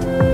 Bye.